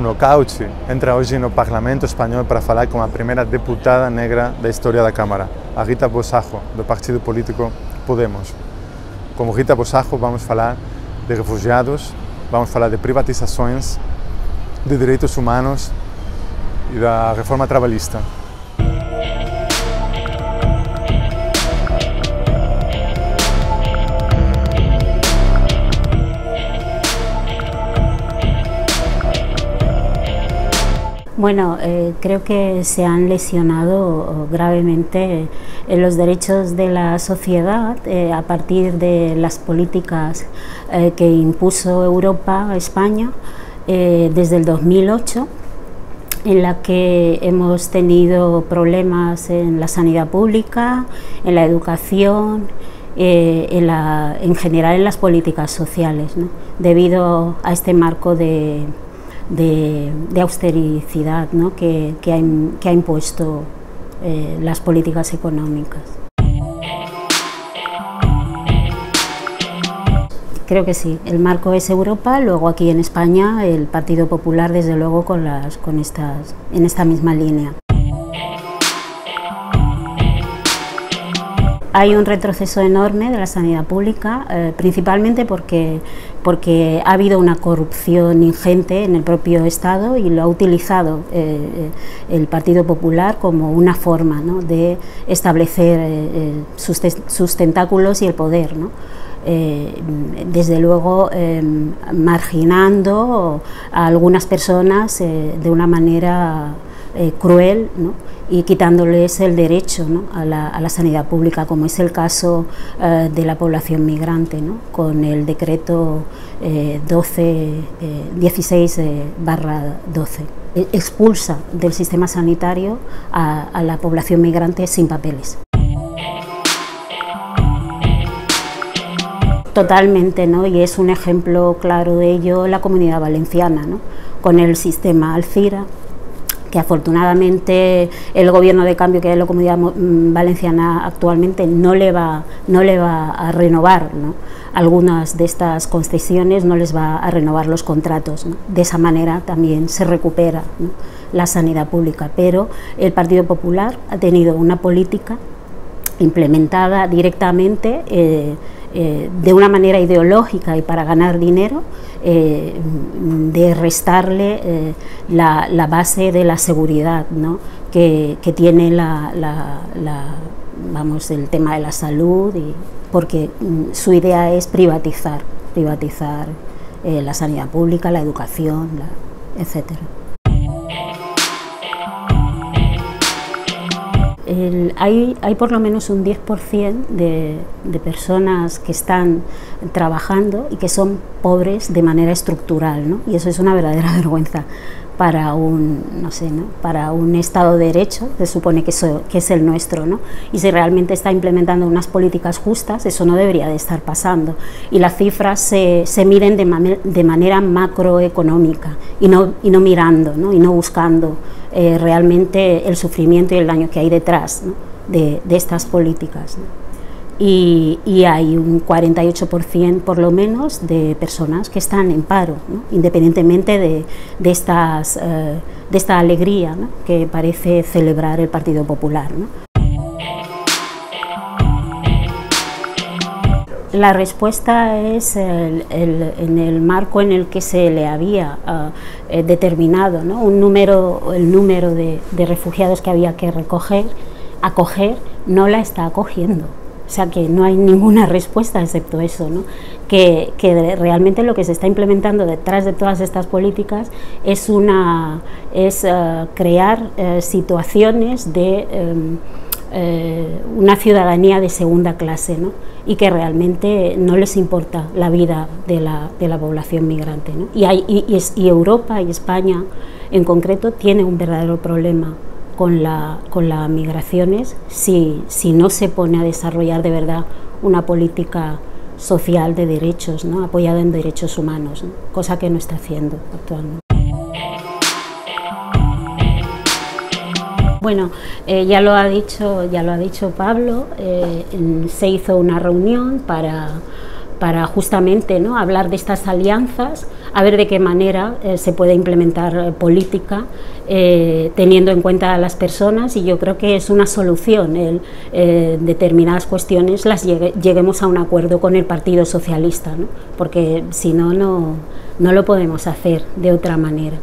Bruno Cauchi entra hoje no Parlamento Espanhol para falar como a primeira deputada negra da história da Câmara, a Rita Bosajo, do partido político Podemos. Como Rita Bosajo vamos falar de refugiados, vamos falar de privatizações, de direitos humanos e da reforma trabalhista. Bueno, eh, creo que se han lesionado gravemente eh, los derechos de la sociedad eh, a partir de las políticas eh, que impuso Europa a España eh, desde el 2008 en la que hemos tenido problemas en la sanidad pública, en la educación, eh, en, la- en general en las políticas sociales, ¿no? debido a este marco de, de, de austericidad ¿no? que, que ha, que ha impuesto eh, las políticas económicas. Creo que sí, el marco es Europa, luego aquí en España el Partido Popular desde luego con las, con estas, en esta misma línea. Hay un retroceso enorme de la sanidad pública, eh, principalmente porque, porque ha habido una corrupción ingente en el propio Estado y lo ha utilizado eh, el Partido Popular como una forma ¿no? de establecer eh, eh, sus, tentáculos y el poder. ¿no? Desde luego eh, marginando a algunas personas de una manera eh, cruel y quitándoles el derecho a, la, sanidad pública, como es el caso eh, de la población migrante, con el decreto eh, 12, eh, 16 eh, barra 12. E- Expulsa del sistema sanitario a, a la población migrante sin papeles. Totalmente, ¿no? Y es un ejemplo claro de ello la comunidad valenciana, ¿no? Con el sistema Alcira, que afortunadamente el gobierno de cambio que en la comunidad mm, valenciana actualmente no le va, no le va a renovar ¿no? algunas de estas concesiones, no les va a renovar los contratos. De esa manera también se recupera la sanidad pública, pero el Partido Popular ha tenido una política implementada directamente eh, eh, de una manera ideológica y para ganar dinero, eh, de restarle eh, la, la base de la seguridad ¿no? que, que tiene la, la- vamos, el tema de la salud, y, porque mm, su idea es privatizar, privatizar la sanidad pública, la educación, la, etcétera. El- hay, hay por lo menos un 10% de, de personas que están trabajando y que son pobres de manera estructural, ¿no? y eso es una verdadera vergüenza para un, no sé, ¿no? para un Estado de Derecho, se supone que, eso- que es el nuestro, ¿no? y si realmente está implementando unas políticas justas, eso no debería de estar pasando. Y las cifras se, se miden de, mame- de manera macroeconómica y no, y no mirando, ¿no? y no buscando eh, realmente el sufrimiento y el daño que hay detrás ¿no? de, de estas políticas. ¿no? Y, hay un 48% por lo menos de personas que están en paro, independientemente eh, de esta alegría que parece celebrar el Partido Popular. La respuesta es en el marco en el que se le había ah, eh, determinado un número, el número de, de refugiados que había que recoger, acoger, no la está acogiendo. O sea que no hay ninguna respuesta excepto eso, ¿no? que, que realmente lo que se está implementando detrás de todas estas políticas es, una, es eh, crear eh, situaciones de em, eh, una ciudadanía de segunda clase ¿no? y que realmente no les importa la vida de la, de la población migrante. ¿no? Y, hay, y, es- y Europa y España en concreto tiene un verdadero problema con, la, con las migraciones si, si no se pone a desarrollar de verdad una política social de derechos, ¿no? apoyada en derechos humanos, ¿no? cosa que no está haciendo actualmente. Bueno, eh, ya lo ha dicho, ya lo ha dicho Pablo. eh, se hizo una reunión para, para justamente ¿no? hablar de estas alianzas a ver de qué manera eh, se puede implementar eh, política eh, teniendo en cuenta a las personas y yo creo que es una solución el determinadas cuestiones las lleguemos a un acuerdo con el Partido Socialista, ¿no? porque si no, no lo podemos hacer de otra manera.